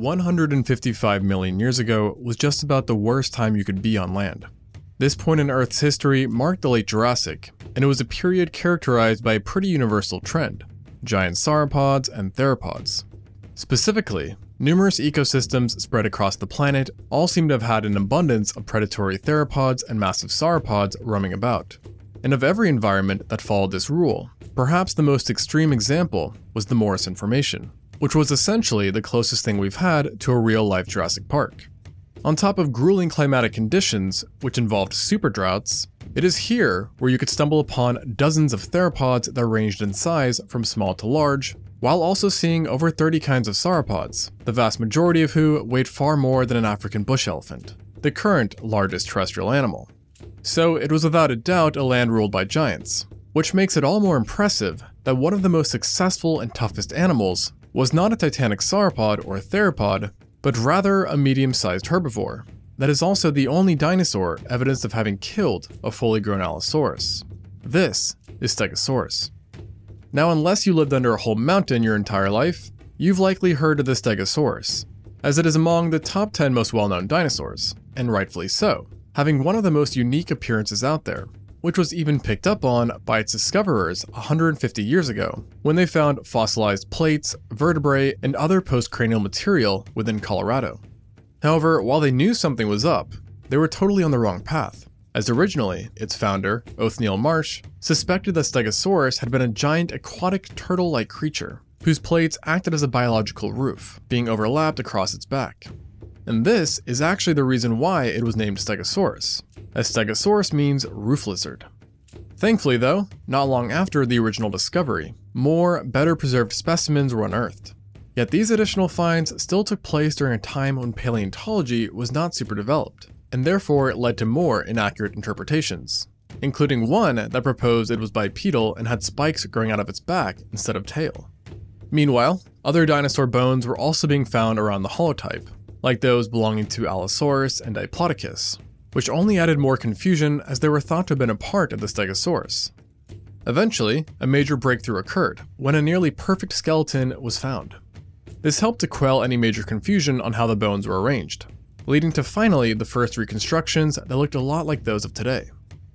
155 million years ago was just about the worst time you could be on land. This point in Earth's history marked the late Jurassic, and it was a period characterized by a pretty universal trend giant sauropods and theropods. Specifically, numerous ecosystems spread across the planet all seem to have had an abundance of predatory theropods and massive sauropods roaming about. And of every environment that followed this rule, perhaps the most extreme example was the Morrison Formation, which was essentially the closest thing we've had to a real life Jurassic Park. On top of grueling climatic conditions, which involved super droughts, it is here where you could stumble upon dozens of theropods that ranged in size from small to large, while also seeing over 30 kinds of sauropods, the vast majority of who weighed far more than an African bush elephant, the current largest terrestrial animal. So it was without a doubt a land ruled by giants, which makes it all more impressive that one of the most successful and toughest animals was not a titanic sauropod or theropod, but rather a medium-sized herbivore. That is also the only dinosaur evidence of having killed a fully grown Allosaurus. This is Stegosaurus. Now, unless you lived under a whole mountain your entire life, you've likely heard of the Stegosaurus, as it is among the top 10 most well-known dinosaurs, and rightfully so, having one of the most unique appearances out there, which was even picked up on by its discoverers 150 years ago, when they found fossilized plates, vertebrae, and other postcranial material within Colorado. However, while they knew something was up, they were totally on the wrong path, as originally, its founder, Othniel Marsh, suspected that Stegosaurus had been a giant aquatic turtle-like creature, whose plates acted as a biological roof, being overlapped across its back. And this is actually the reason why it was named Stegosaurus, as Stegosaurus means roof lizard. Thankfully, though, not long after the original discovery, more, better preserved specimens were unearthed. Yet these additional finds still took place during a time when paleontology was not super developed, and therefore led to more inaccurate interpretations, including one that proposed it was bipedal and had spikes growing out of its back instead of tail. Meanwhile, other dinosaur bones were also being found around the holotype, like those belonging to Allosaurus and Diplodocus, which only added more confusion as they were thought to have been a part of the Stegosaurus. Eventually, a major breakthrough occurred when a nearly perfect skeleton was found. This helped to quell any major confusion on how the bones were arranged, leading to finally the first reconstructions that looked a lot like those of today.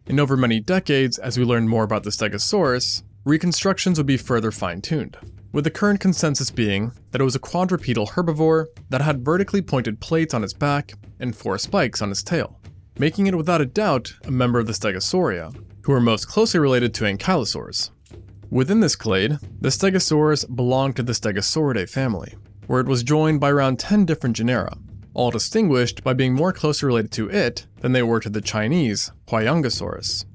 And over many decades, as we learned more about the Stegosaurus, reconstructions would be further fine-tuned, with the current consensus being that it was a quadrupedal herbivore that had vertically pointed plates on its back and four spikes on its tail making it without a doubt a member of the Stegosauria, who are most closely related to ankylosaurs. Within this clade, the Stegosaurus belonged to the Stegosauridae family, where it was joined by around 10 different genera, all distinguished by being more closely related to it than they were to the Chinese Huayangosaurus.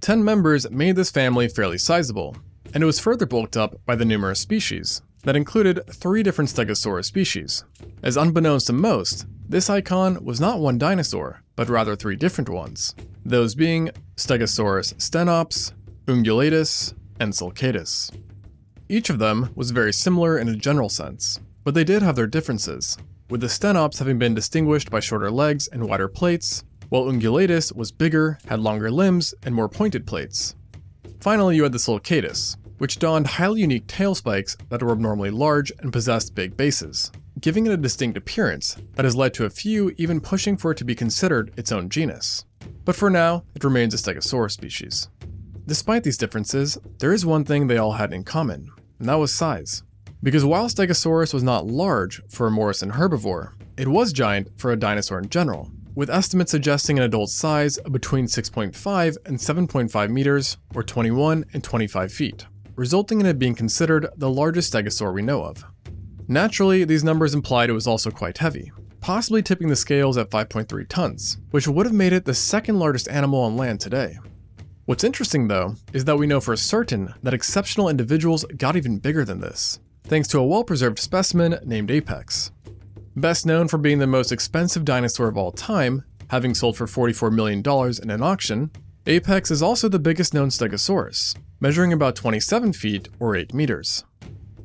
Ten members made this family fairly sizable, and it was further bulked up by the numerous species, that included three different Stegosaurus species. As unbeknownst to most, this icon was not one dinosaur, but rather three different ones, those being Stegosaurus stenops, ungulatus, and sulcatus. Each of them was very similar in a general sense, but they did have their differences, with the stenops having been distinguished by shorter legs and wider plates, while ungulatus was bigger, had longer limbs, and more pointed plates. Finally, you had the sulcatus, which donned highly unique tail spikes that were abnormally large and possessed big bases giving it a distinct appearance that has led to a few even pushing for it to be considered its own genus. But for now, it remains a Stegosaurus species. Despite these differences, there is one thing they all had in common, and that was size. Because while Stegosaurus was not large for a Morrison herbivore, it was giant for a dinosaur in general, with estimates suggesting an adult size of between 6.5 and 7.5 meters, or 21 and 25 feet, resulting in it being considered the largest stegosaur we know of. Naturally, these numbers implied it was also quite heavy, possibly tipping the scales at 5.3 tons, which would have made it the second largest animal on land today. What's interesting though, is that we know for certain that exceptional individuals got even bigger than this, thanks to a well-preserved specimen named Apex. Best known for being the most expensive dinosaur of all time, having sold for $44 million in an auction, Apex is also the biggest known Stegosaurus, measuring about 27 feet or 8 meters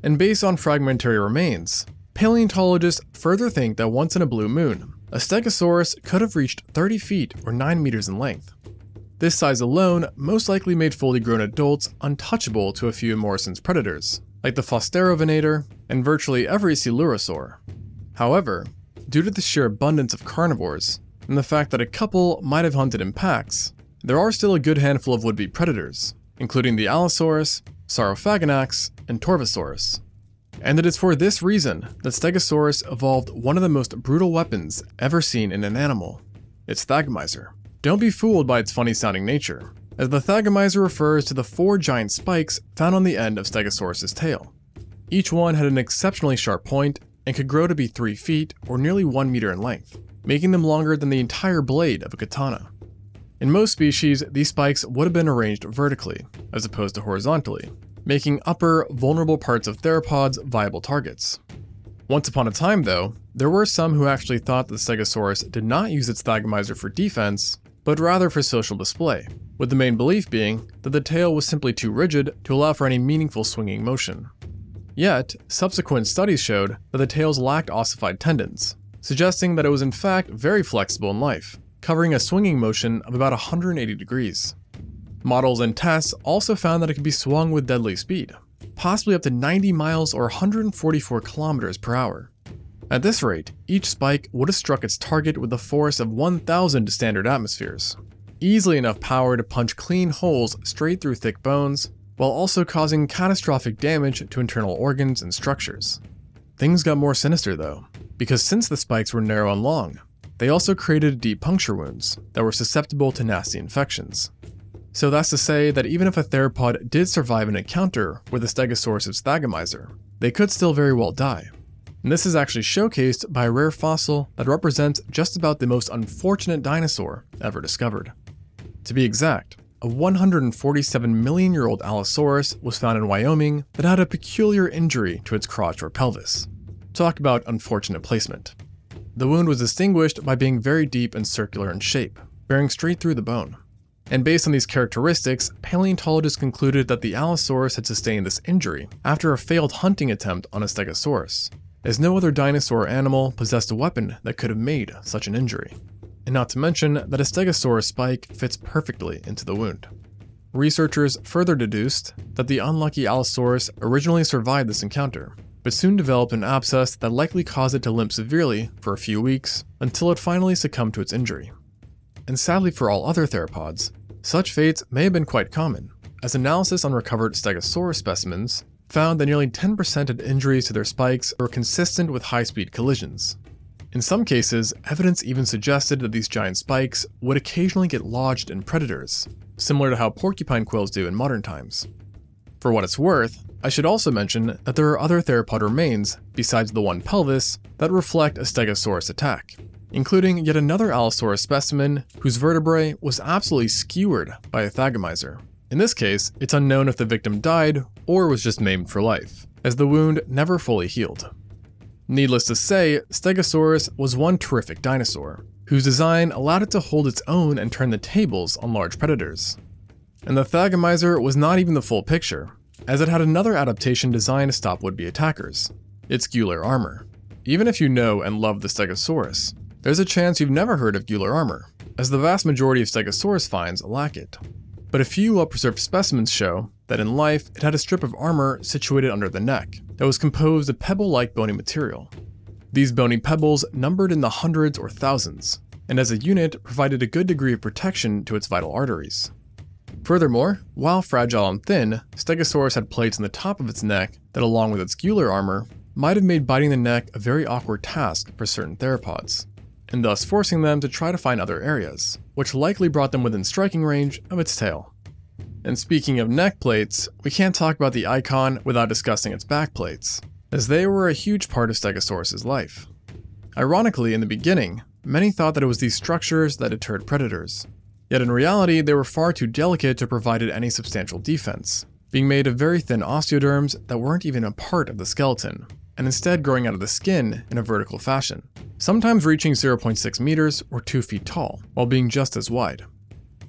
and based on fragmentary remains, paleontologists further think that once in a blue moon, a Stegosaurus could have reached 30 feet or 9 meters in length. This size alone most likely made fully grown adults untouchable to a few of Morrison's predators, like the Fosterovenator and virtually every coelurosaur. However, due to the sheer abundance of carnivores, and the fact that a couple might have hunted in packs, there are still a good handful of would-be predators, including the Allosaurus, Saurophaganax, and Torvosaurus. And it is for this reason that Stegosaurus evolved one of the most brutal weapons ever seen in an animal, its Thagomizer. Don't be fooled by its funny sounding nature, as the Thagomizer refers to the four giant spikes found on the end of Stegosaurus's tail. Each one had an exceptionally sharp point and could grow to be 3 feet or nearly 1 meter in length, making them longer than the entire blade of a katana. In most species, these spikes would have been arranged vertically, as opposed to horizontally, making upper, vulnerable parts of theropods viable targets. Once upon a time, though, there were some who actually thought that the Stegosaurus did not use its Thagomizer for defense, but rather for social display, with the main belief being that the tail was simply too rigid to allow for any meaningful swinging motion. Yet, subsequent studies showed that the tails lacked ossified tendons, suggesting that it was in fact very flexible in life, covering a swinging motion of about 180 degrees. Models and tests also found that it could be swung with deadly speed, possibly up to 90 miles or 144 kilometers per hour. At this rate, each spike would have struck its target with a force of 1,000 standard atmospheres, easily enough power to punch clean holes straight through thick bones, while also causing catastrophic damage to internal organs and structures. Things got more sinister though, because since the spikes were narrow and long, they also created deep puncture wounds that were susceptible to nasty infections. So that's to say that even if a theropod did survive an encounter with a Stegosaurus' Thagomizer, they could still very well die. And this is actually showcased by a rare fossil that represents just about the most unfortunate dinosaur ever discovered. To be exact, a 147 million year old Allosaurus was found in Wyoming that had a peculiar injury to its crotch or pelvis. Talk about unfortunate placement. The wound was distinguished by being very deep and circular in shape, bearing straight through the bone. And based on these characteristics, paleontologists concluded that the Allosaurus had sustained this injury after a failed hunting attempt on a Stegosaurus, as no other dinosaur animal possessed a weapon that could have made such an injury. And not to mention that a Stegosaurus spike fits perfectly into the wound. Researchers further deduced that the unlucky Allosaurus originally survived this encounter, but soon developed an abscess that likely caused it to limp severely for a few weeks until it finally succumbed to its injury and sadly for all other theropods, such fates may have been quite common, as analysis on recovered Stegosaurus specimens found that nearly 10% had injuries to their spikes were consistent with high-speed collisions. In some cases, evidence even suggested that these giant spikes would occasionally get lodged in predators, similar to how porcupine quills do in modern times. For what it's worth, I should also mention that there are other theropod remains, besides the one pelvis, that reflect a Stegosaurus attack including yet another Allosaurus specimen whose vertebrae was absolutely skewered by a Thagomizer. In this case, it's unknown if the victim died or was just maimed for life, as the wound never fully healed. Needless to say, Stegosaurus was one terrific dinosaur, whose design allowed it to hold its own and turn the tables on large predators. And the Thagomizer was not even the full picture, as it had another adaptation designed to stop would-be attackers, its gular armor. Even if you know and love the Stegosaurus, there's a chance you've never heard of gular armor, as the vast majority of Stegosaurus finds lack it. But a few well-preserved specimens show that in life it had a strip of armor situated under the neck that was composed of pebble-like bony material. These bony pebbles numbered in the hundreds or thousands, and as a unit provided a good degree of protection to its vital arteries. Furthermore, while fragile and thin, Stegosaurus had plates on the top of its neck that along with its gular armor might have made biting the neck a very awkward task for certain theropods and thus forcing them to try to find other areas, which likely brought them within striking range of its tail. And speaking of neck plates, we can't talk about the icon without discussing its back plates, as they were a huge part of Stegosaurus' life. Ironically, in the beginning, many thought that it was these structures that deterred predators. Yet in reality, they were far too delicate to provide any substantial defense, being made of very thin osteoderms that weren't even a part of the skeleton, and instead growing out of the skin in a vertical fashion, sometimes reaching 0.6 meters or 2 feet tall, while being just as wide.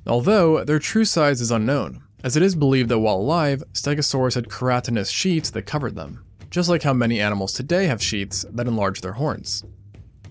Although their true size is unknown, as it is believed that while alive, Stegosaurus had keratinous sheaths that covered them, just like how many animals today have sheaths that enlarge their horns.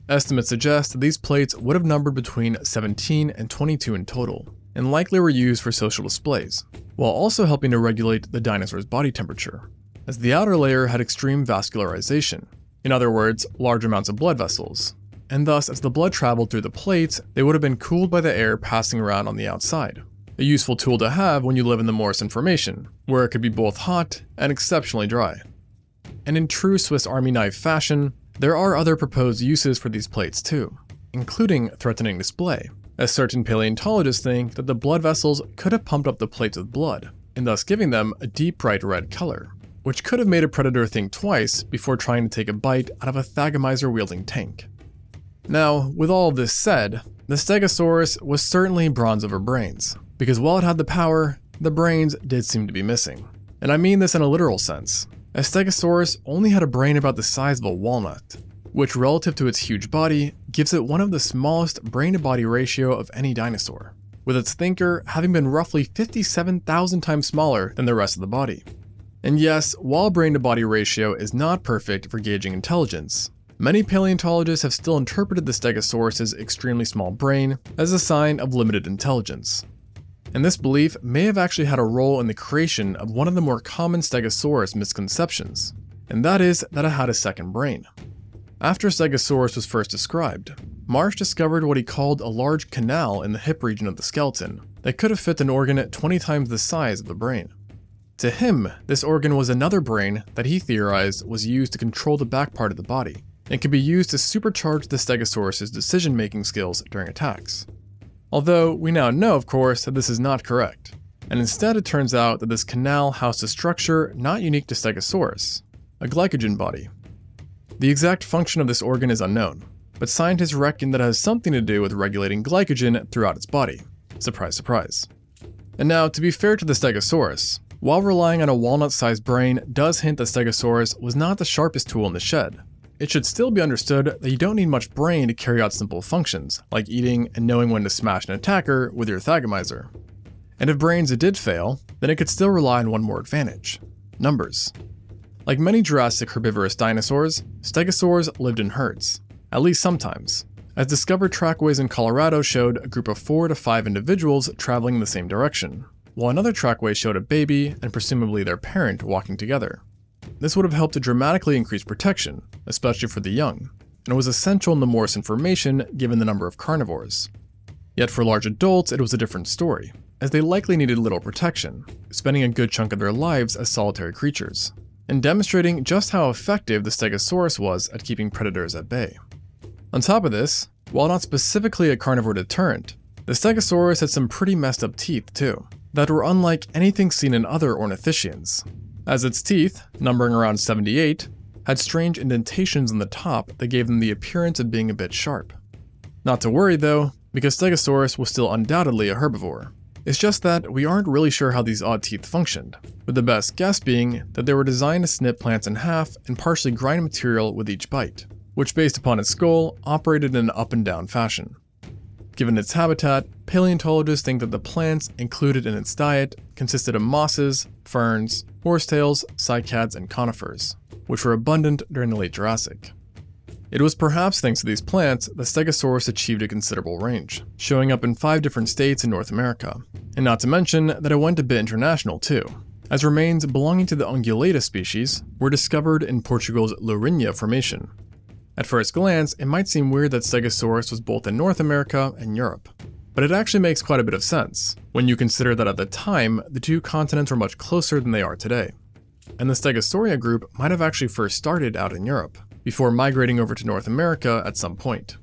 Estimates suggest that these plates would have numbered between 17 and 22 in total, and likely were used for social displays, while also helping to regulate the dinosaur's body temperature, as the outer layer had extreme vascularization, In other words, large amounts of blood vessels. And thus, as the blood traveled through the plates, they would have been cooled by the air passing around on the outside. A useful tool to have when you live in the Morrison Formation, where it could be both hot and exceptionally dry. And in true Swiss Army knife fashion, there are other proposed uses for these plates too, including threatening display, as certain paleontologists think that the blood vessels could have pumped up the plates with blood, and thus giving them a deep bright red color, which could have made a predator think twice before trying to take a bite out of a Thagomizer wielding tank. Now, with all this said, the Stegosaurus was certainly bronze over brains, because while it had the power, the brains did seem to be missing. And I mean this in a literal sense, a Stegosaurus only had a brain about the size of a walnut, which relative to its huge body gives it one of the smallest brain to body ratio of any dinosaur, with its thinker having been roughly 57,000 times smaller than the rest of the body. And yes, while brain to body ratio is not perfect for gauging intelligence, many paleontologists have still interpreted the Stegosaurus's extremely small brain as a sign of limited intelligence, and this belief may have actually had a role in the creation of one of the more common Stegosaurus misconceptions, and that is that it had a second brain. After Stegosaurus was first described, Marsh discovered what he called a large canal in the hip region of the skeleton that could have fit an organ at 20 times the size of the brain. To him, this organ was another brain that he theorized was used to control the back part of the body, and could be used to supercharge the Stegosaurus's decision-making skills during attacks. Although we now know, of course, that this is not correct. And instead, it turns out that this canal housed a structure not unique to Stegosaurus, a glycogen body. The exact function of this organ is unknown, but scientists reckon that it has something to do with regulating glycogen throughout its body. Surprise, surprise. And now, to be fair to the Stegosaurus, while relying on a walnut sized brain does hint that Stegosaurus was not the sharpest tool in the shed, it should still be understood that you don't need much brain to carry out simple functions, like eating and knowing when to smash an attacker with your Thagomizer. And if brains did fail, then it could still rely on one more advantage numbers. Like many Jurassic herbivorous dinosaurs, stegosaurs lived in herds, at least sometimes, as discovered trackways in Colorado showed a group of four to five individuals traveling in the same direction, while another trackway showed a baby and presumably their parent walking together. This would have helped to dramatically increase protection, especially for the young, and was essential in the Morrison Formation given the number of carnivores. Yet for large adults, it was a different story, as they likely needed little protection, spending a good chunk of their lives as solitary creatures, and demonstrating just how effective the Stegosaurus was at keeping predators at bay. On top of this, while not specifically a carnivore deterrent, the Stegosaurus had some pretty messed up teeth too, that were unlike anything seen in other ornithischians, as its teeth, numbering around 78, had strange indentations on the top that gave them the appearance of being a bit sharp. Not to worry though, because Stegosaurus was still undoubtedly a herbivore. It's just that we aren't really sure how these odd teeth functioned, with the best guess being that they were designed to snip plants in half and partially grind material with each bite, which based upon its skull, operated in an up and down fashion. Given its habitat, paleontologists think that the plants included in its diet consisted of mosses, ferns, horsetails, cycads, and conifers, which were abundant during the late Jurassic. It was perhaps thanks to these plants that Stegosaurus achieved a considerable range, showing up in five different states in North America. And not to mention that it went a bit international too, as remains belonging to the Ungulatus species were discovered in Portugal's Lourinhã Formation, at first glance, it might seem weird that Stegosaurus was both in North America and Europe. But it actually makes quite a bit of sense, when you consider that at the time, the two continents were much closer than they are today. And the Stegosauria group might have actually first started out in Europe, before migrating over to North America at some point.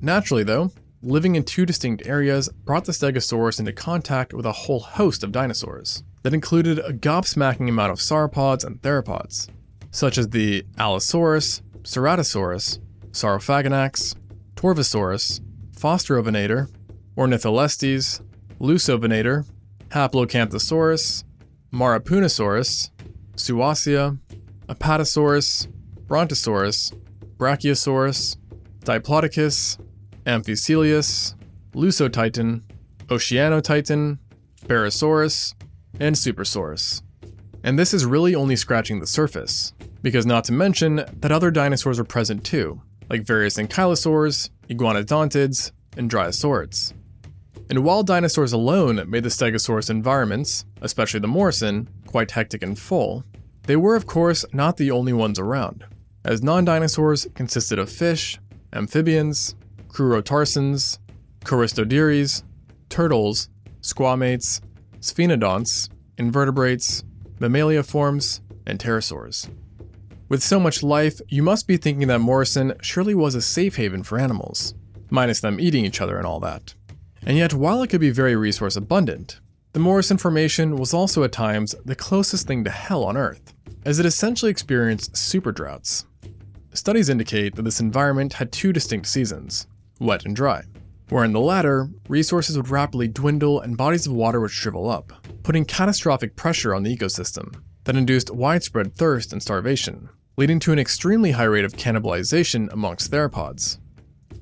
Naturally, though, living in two distinct areas brought the Stegosaurus into contact with a whole host of dinosaurs that included a gobsmacking amount of sauropods and theropods, such as the Allosaurus, Ceratosaurus, Saurophaganax, Torvosaurus, Fosterovenator, Ornitholestes, Lusovenator, Haplocanthosaurus, Maraapunisaurus, Suuwassea, Apatosaurus, Brontosaurus, Brachiosaurus, Diplodocus, Amphicoelias, Lusotitan, Oceanotitan, Barosaurus, and Supersaurus. And this is really only scratching the surface, because not to mention that other dinosaurs are present too, like various ankylosaurs, iguanodontids, and dryosaurids. And while dinosaurs alone made the Stegosaurus environments, especially the Morrison, quite hectic and full, they were of course not the only ones around. as non-dinosaurs consisted of fish, amphibians, crurotarsans, choristoderes, turtles, squamates, sphenodonts, invertebrates, mammaliaforms, and pterosaurs. With so much life, you must be thinking that Morrison surely was a safe haven for animals, minus them eating each other and all that. And yet, while it could be very resource abundant, the Morrison Formation was also at times the closest thing to hell on Earth, as it essentially experienced super droughts. Studies indicate that this environment had two distinct seasons, wet and dry, where in the latter, resources would rapidly dwindle and bodies of water would shrivel up, putting catastrophic pressure on the ecosystem that induced widespread thirst and starvation, leading to an extremely high rate of cannibalization amongst theropods.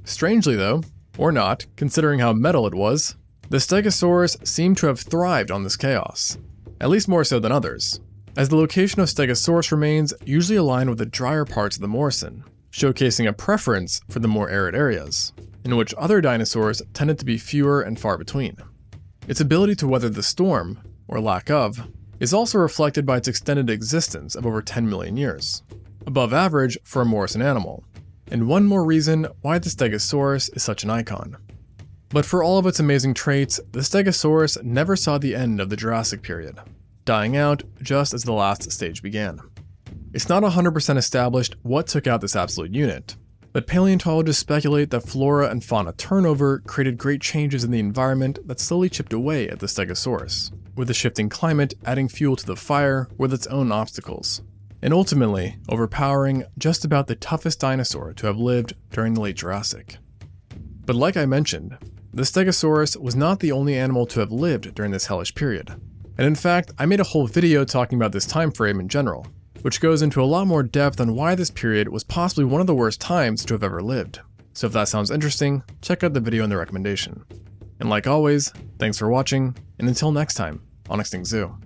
Strangely though, or not, considering how metal it was, the Stegosaurus seemed to have thrived on this chaos, at least more so than others, as the location of Stegosaurus remains usually align with the drier parts of the Morrison, showcasing a preference for the more arid areas, in which other dinosaurs tended to be fewer and far between. Its ability to weather the storm, or lack of, is also reflected by its extended existence of over 10 million years, above average for a Morrison animal, and one more reason why the Stegosaurus is such an icon. But for all of its amazing traits, the Stegosaurus never saw the end of the Jurassic period, dying out just as the last stage began. It's not 100% established what took out this absolute unit, but paleontologists speculate that flora and fauna turnover created great changes in the environment that slowly chipped away at the Stegosaurus, with the shifting climate adding fuel to the fire with its own obstacles, and ultimately overpowering just about the toughest dinosaur to have lived during the late Jurassic. But like I mentioned, the Stegosaurus was not the only animal to have lived during this hellish period. And in fact, I made a whole video talking about this time frame in general, which goes into a lot more depth on why this period was possibly one of the worst times to have ever lived. So if that sounds interesting, check out the video in the recommendation. And like always, thanks for watching, and until next time on Extinct Zoo.